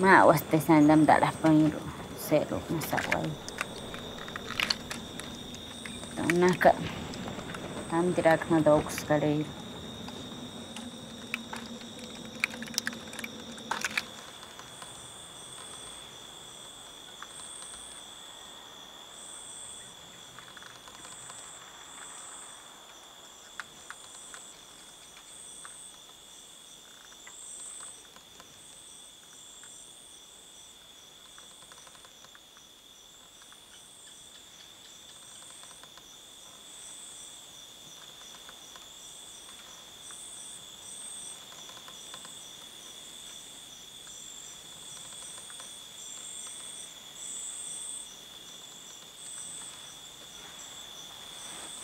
Mawas te sandam dalah pengiru. Seru masawai. Naka. Tam tirak na dogs kaleiro.